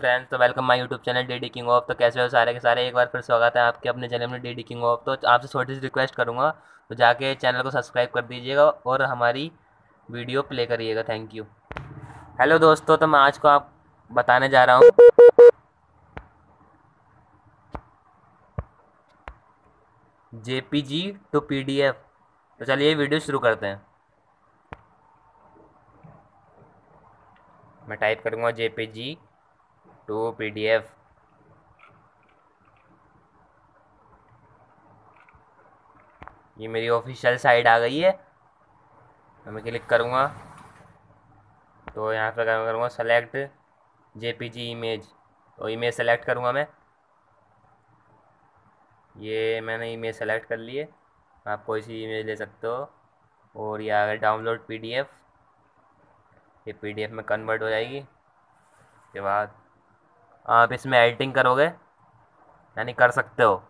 Friends तो welcome my YouTube channel D D king of तो कैसे हो सारे के सारे? एक बार फिर स्वागत है आपके अपने चैनल में डी डी किंग ऑफ़ तो आपसे छोटी सी रिक्वेस्ट करूँगा तो जाके चैनल को सब्सक्राइब कर दीजिएगा और हमारी वीडियो प्ले करिएगा. थैंक यू हेलो दोस्तों तो मैं आज को आप बताने जा रहा हूँ। J P G to P D F तो चलिए वीडियो शुरू करते हैं। मैं टाइप करूँगा J P G to P D F ये मेरी ऑफिशियल साइट आ गई है। तो मैं क्लिक करूँगा। तो यहाँ पर करूँगा? Select J P G image तो इमेज सेलेक्ट करूँगा मैं। ये मैंने इमेज सेलेक्ट कर लिए आप कोई सी इमेज ले सकते हो। और ये आ डाउनलोड पीडीएफ ये पीडीएफ में कन्वर्ट हो जाएगी। उसके बाद आप इसमें एडिटिंग करोगे यानी कर सकते हो।